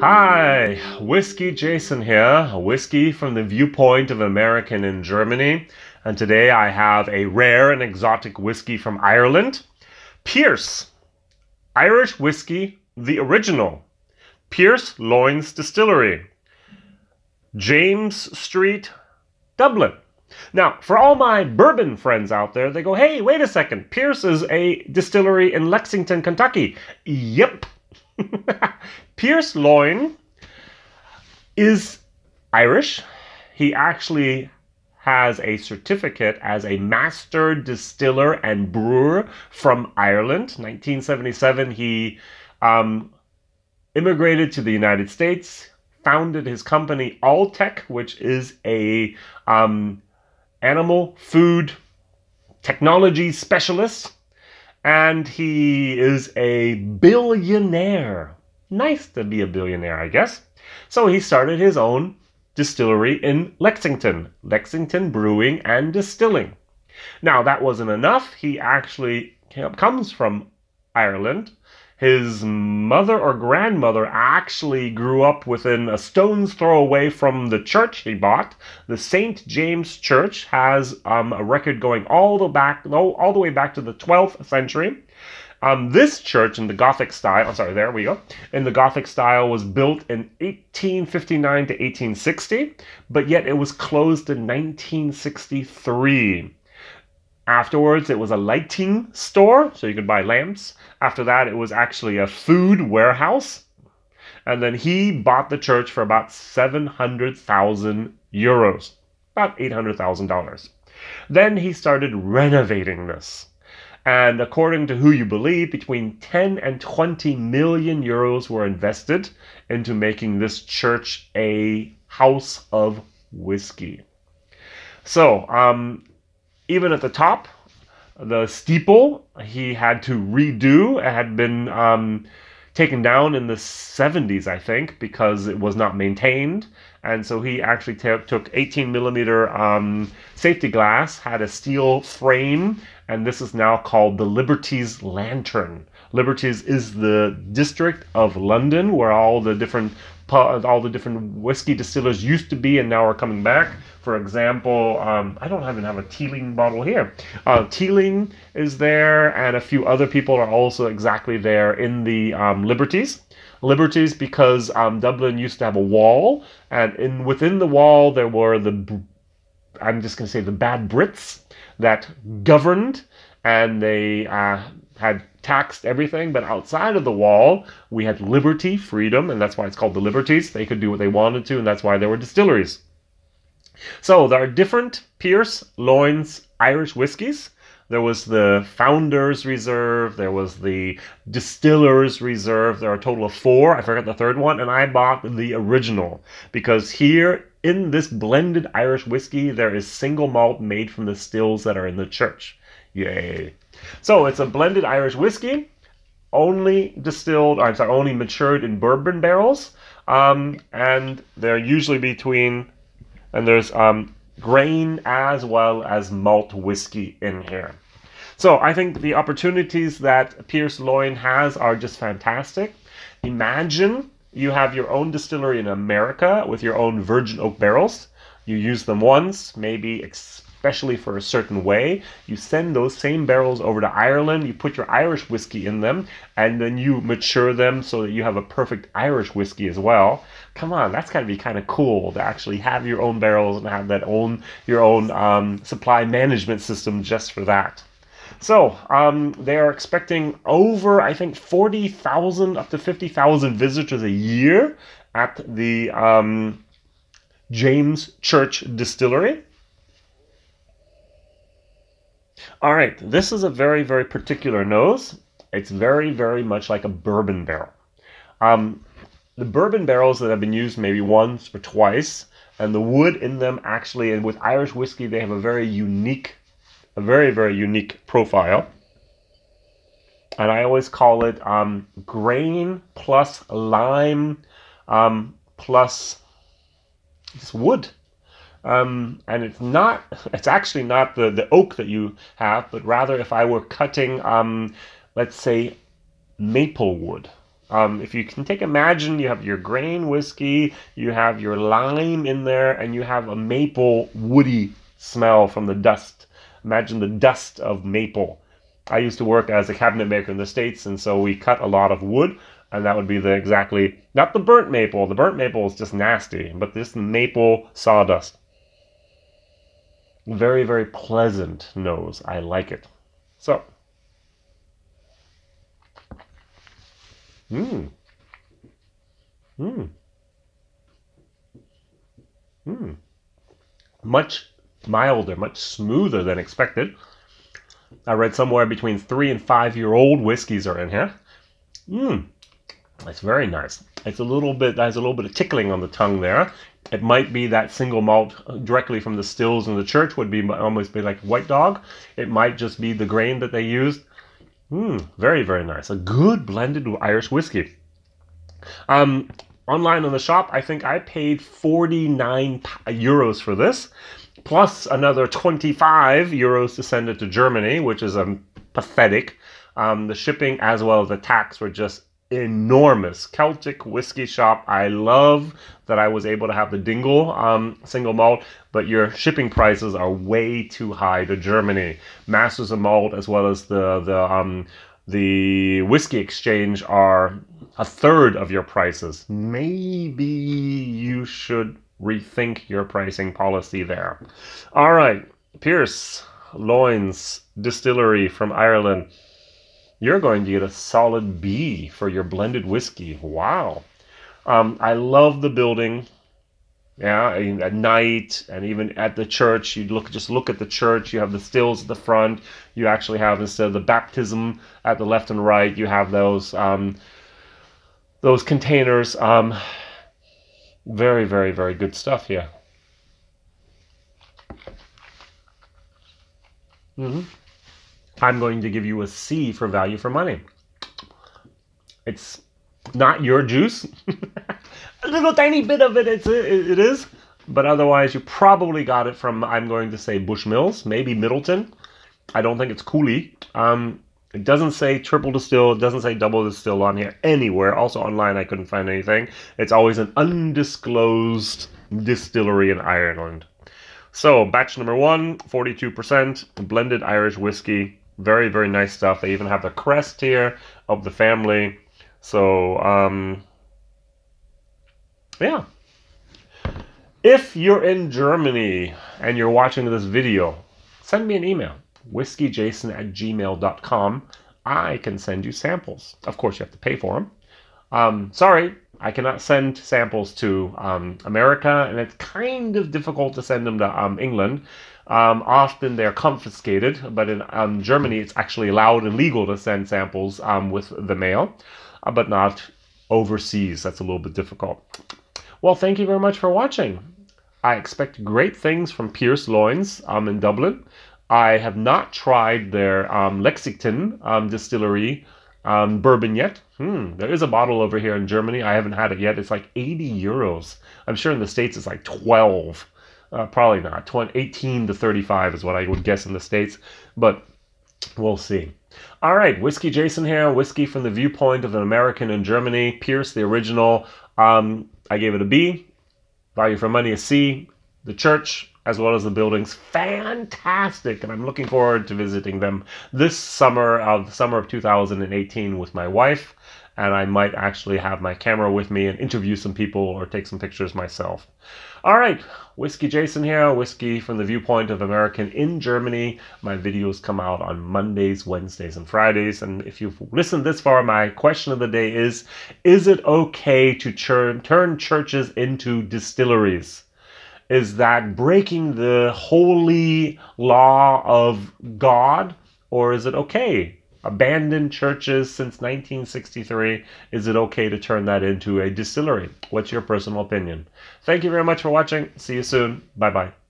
Hi, Whiskey Jason here, whiskey from the viewpoint of American in Germany. And today I have a rare and exotic whiskey from Ireland, Pearse, Irish whiskey, the original. Pearse Lyons Distillery, James Street, Dublin. Now, for all my bourbon friends out there, they go, hey, wait a second. Pearse is a distillery in Lexington, Kentucky. Yep. Pearse Lyons is Irish. He actually has a certificate as a master distiller and brewer from Ireland. 1977, he um, immigrated to the United States, founded his company Alltech, which is a um, animal food technology specialist, and he is a billionaire. Nice to be a billionaire, I guess. So he started his own distillery in Lexington, Lexington Brewing and Distilling. Now, that wasn't enough. He actually comes from Ireland his mother or grandmother actually grew up within a stone's throw away from the church he bought. The St. James Church has um, a record going all the back, all the way back to the 12th century. Um, this church in the Gothic style, I'm sorry, there we go, in the Gothic style was built in 1859 to 1860, but yet it was closed in 1963. Afterwards, it was a lighting store, so you could buy lamps. After that, it was actually a food warehouse. And then he bought the church for about 700,000 euros, about $800,000. Then he started renovating this. And according to who you believe, between 10 and 20 million euros were invested into making this church a house of whiskey. So, um, even at the top, the steeple he had to redo. It had been um, taken down in the 70s, I think, because it was not maintained. And so he actually t- took 18 millimeter um, safety glass, had a steel frame, and this is now called the Liberties Lantern. Liberties is the district of London where all the different all the different whiskey distillers used to be and now are coming back. For example, um, I don't even have a Teeling bottle here. Uh, Teeling is there, and a few other people are also exactly there in the um, Liberties. Liberties because um, Dublin used to have a wall, and in within the wall there were the I'm just going to say the bad Brits that governed, and they uh, had taxed everything, but outside of the wall, we had liberty, freedom, and that's why it's called the liberties. They could do what they wanted to, and that's why there were distilleries. So there are different Pearse, Lyons Irish whiskies. There was the Founders Reserve, there was the Distillers Reserve. There are a total of four. I forgot the third one, and I bought the original because here in this blended Irish whiskey, there is single malt made from the stills that are in the church. Yay. So it's a blended Irish whiskey, only distilled, I'm sorry, only matured in bourbon barrels. Um, and they're usually between, and there's um, grain as well as malt whiskey in here. So I think the opportunities that Pearse Lyons has are just fantastic. Imagine you have your own distillery in America with your own virgin oak barrels. You use them once, maybe especially for a certain way. You send those same barrels over to Ireland, you put your Irish whiskey in them, and then you mature them so that you have a perfect Irish whiskey as well. Come on, that's got to be kind of cool to actually have your own barrels and have that own your own um, supply management system just for that. So um, they are expecting over, I think, 40,000 up to 50,000 visitors a year at the um, James Church Distillery. All right, this is a very, very particular nose. It's very, very much like a bourbon barrel. Um, the bourbon barrels that have been used maybe once or twice, and the wood in them actually, and with Irish whiskey, they have a very unique, a very, very unique profile. And I always call it um, grain plus lime um, plus just wood. Um, and it's not, it's actually not the, the oak that you have, but rather if I were cutting, um, let's say, maple wood, Um, if you can take imagine you have your grain whiskey, you have your lime in there, and you have a maple woody smell from the dust. Imagine the dust of maple. I used to work as a cabinet maker in the States, and so we cut a lot of wood, and that would be the exactly, not the burnt maple, the burnt maple is just nasty, but this maple sawdust. Very, very pleasant nose. I like it. So, mmm. Mmm. Mmm. Much milder, much smoother than expected. I read somewhere between three and five year old whiskeys are in here. Mmm. It's very nice. It's a little bit, has a little bit of tickling on the tongue there. It might be that single malt directly from the stills in the church would be almost be like white dog. It might just be the grain that they used. Mmm, very, very nice. A good blended Irish whiskey. Um, online on the shop, I think I paid 49 euros for this, plus another 25 euros to send it to Germany, which is um, pathetic. Um, the shipping as well as the tax were just enormous Celtic whiskey shop. I love that I was able to have the Dingle um, single malt, but your shipping prices are way too high to Germany. Masters of Malt as well as the the um, the whiskey exchange are a third of your prices. Maybe you should rethink your pricing policy there. All right, Pearse Lyons Distillery from Ireland you're going to get a solid B for your blended whiskey. Wow. Um, I love the building. Yeah, at night and even at the church, you look just look at the church. You have the stills at the front. You actually have instead of the baptism at the left and right, you have those um, those containers. Um, very, very, very good stuff here. Mm-hmm. I'm going to give you a C for value for money. It's not your juice. a little tiny bit of it, it's, it is. But otherwise, you probably got it from, I'm going to say Bushmills, maybe Midleton. I don't think it's Cooley. Um, it doesn't say triple distill, it doesn't say double distill on here anywhere. Also online, I couldn't find anything. It's always an undisclosed distillery in Ireland. So, batch number one, 42%, blended Irish whiskey, very, very nice stuff. They even have the crest here of the family. So, um, yeah. If you're in Germany and you're watching this video, send me an email, whiskeyjason at gmail.com. I can send you samples. Of course, you have to pay for them. Um, sorry, I cannot send samples to um, America, and it's kind of difficult to send them to um, England um, often they're confiscated, but in um, Germany it's actually allowed and legal to send samples um, with the mail, uh, but not overseas. That's a little bit difficult. Well, thank you very much for watching. I expect great things from Pearse Lyons um, in Dublin. I have not tried their um, Lexington um, distillery um, bourbon yet. Hmm, there is a bottle over here in Germany. I haven't had it yet. It's like 80 euros. I'm sure in the States it's like 12. Uh, probably not. 20, 18 to 35 is what I would guess in the States, but we'll see. All right, Whiskey Jason here. Whiskey from the viewpoint of an American in Germany. Pearse, the original. Um, I gave it a B. Value for money, a C. The church, as well as the buildings, fantastic, and I'm looking forward to visiting them this summer of summer of 2018 with my wife and I might actually have my camera with me and interview some people or take some pictures myself. All right, Whiskey Jason here, Whiskey from the viewpoint of American in Germany. My videos come out on Mondays, Wednesdays, and Fridays. And if you've listened this far, my question of the day is Is it okay to turn, turn churches into distilleries? Is that breaking the holy law of God? Or is it okay abandoned churches since 1963. Is it okay to turn that into a distillery? What's your personal opinion? Thank you very much for watching. See you soon. Bye bye.